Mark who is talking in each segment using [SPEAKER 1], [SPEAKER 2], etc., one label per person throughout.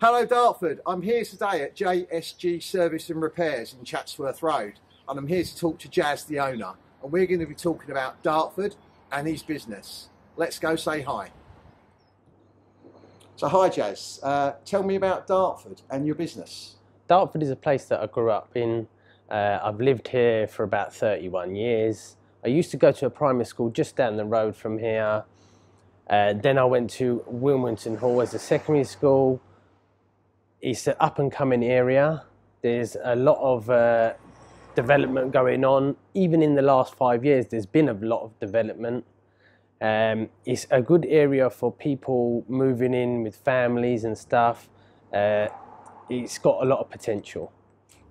[SPEAKER 1] Hello Dartford, I'm here today at JSG Service and Repairs in Chatsworth Road and I'm here to talk to Jaz, the owner, and we're going to be talking about Dartford and his business. Let's go say hi. So hi Jaz, uh, tell me about Dartford and your business.
[SPEAKER 2] Dartford is a place that I grew up in. Uh, I've lived here for about 31 years. I used to go to a primary school just down the road from here. Uh, then I went to Wilmington Hall as a secondary school. It's an up and coming area. There's a lot of uh, development going on. Even in the last five years, there's been a lot of development. Um, it's a good area for people moving in with families and stuff. Uh, it's got a lot of potential.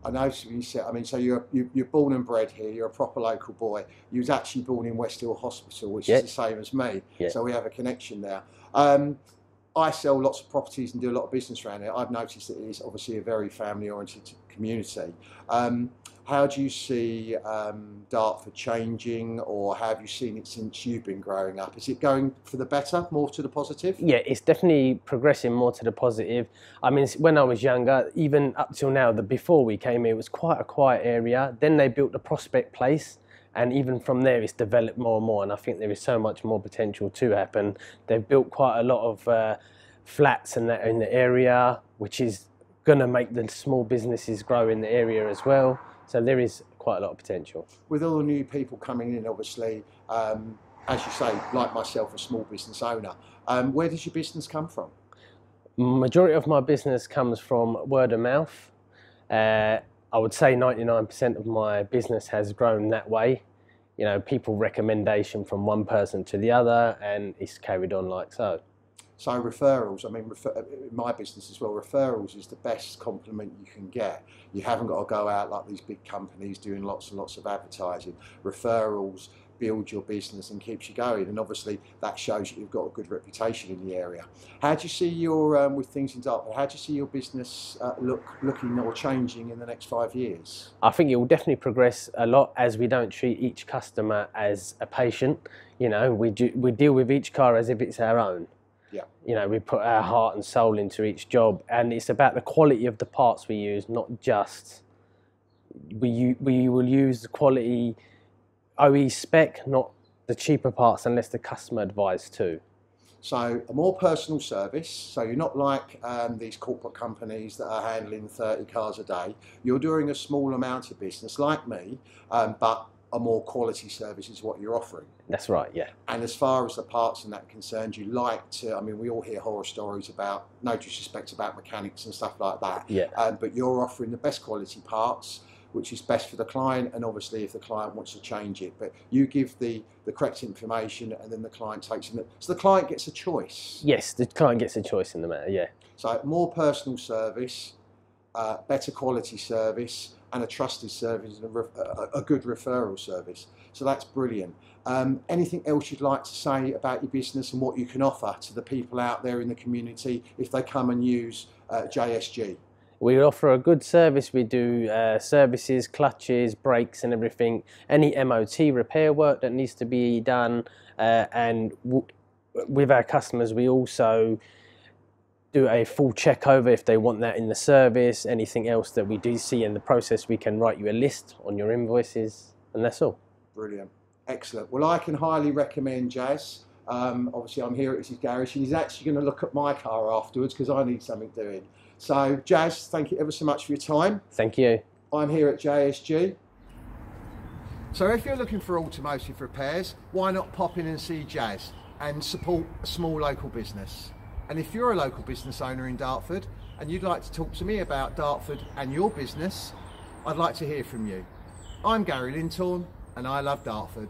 [SPEAKER 1] I know you said, I mean, so you're, you, you're born and bred here, you're a proper local boy. You was actually born in West Hill Hospital, which
[SPEAKER 2] Yeah.
[SPEAKER 1] is the same as me.
[SPEAKER 2] Yeah.
[SPEAKER 1] So we have a connection there. Um, I sell lots of properties and do a lot of business around here. I've noticed that it's obviously a very family oriented community. Um, how do you see um, Dartford changing, or how have you seen it since you've been growing up? Is it going for the better, more to the positive?
[SPEAKER 2] Yeah, it's definitely progressing more to the positive. I mean, when I was younger, even up till now, the before we came here, it was quite a quiet area. Then they built the Prospect Place, and even from there, it's developed more and more. And I think there is so much more potential to happen. They've built quite a lot of uh, flats in that in the area, which is going to make the small businesses grow in the area as well. So there is quite a lot of potential.
[SPEAKER 1] with all the new people coming in, obviously, um, as you say, like myself, a small business owner, um, where does your business come from?
[SPEAKER 2] Majority of my business comes from word of mouth. Uh, I would say 99% of my business has grown that way. You know, people recommendation from one person to the other, and it's carried on like so.
[SPEAKER 1] So referrals, I mean, refer, in my business as well, referrals is the best compliment you can get. You haven't got to go out like these big companies doing lots and lots of advertising. Referrals build your business and keeps you going, and obviously that shows that you've got a good reputation in the area. How do you see your um, with things in Dartford? How do you see your business uh, look looking or changing in the next five years?
[SPEAKER 2] I think it will definitely progress a lot as we don't treat each customer as a patient. You know, we do, we deal with each car as if it's our own.
[SPEAKER 1] Yeah.
[SPEAKER 2] You know, we put our heart and soul into each job, and it's about the quality of the parts we use, not just we we will use the quality OE spec, not the cheaper parts, unless the customer advised to.
[SPEAKER 1] So a more personal service. So you're not like um, these corporate companies that are handling 30 cars a day. You're doing a small amount of business, like me, um, but a more quality service is what you're offering.
[SPEAKER 2] That's right. Yeah.
[SPEAKER 1] And as far as the parts and that concerned, you like to. I mean, we all hear horror stories about, no disrespect about mechanics and stuff like that.
[SPEAKER 2] Yeah.
[SPEAKER 1] Um, but you're offering the best quality parts, which is best for the client, and obviously if the client wants to change it. But you give the, the correct information, and then the client takes it. So the client gets a choice.
[SPEAKER 2] Yes, the client gets a choice in the matter. Yeah.
[SPEAKER 1] So more personal service, uh, better quality service, and a trusted service and a, a good referral service. So that's brilliant. Um, anything else you'd like to say about your business and what you can offer to the people out there in the community if they come and use uh, JSG?
[SPEAKER 2] We offer a good service. We do uh, services, clutches, brakes, and everything. Any MOT repair work that needs to be done, uh, and with our customers, we also do a full check over if they want that in the service. Anything else that we do see in the process, we can write you a list on your invoices, and that's all.
[SPEAKER 1] Brilliant. Excellent. Well, I can highly recommend Jaz. Um, obviously, I'm here at his garage, and he's actually going to look at my car afterwards because I need something doing. So, Jaz, thank you ever so much for your time.
[SPEAKER 2] Thank you.
[SPEAKER 1] I'm here at JSG. So if you're looking for automotive repairs, why not pop in and see Jaz and support a small local business? And if you're a local business owner in Dartford and you'd like to talk to me about Dartford and your business, I'd like to hear from you. I'm Gary Lintorn and I love Dartford.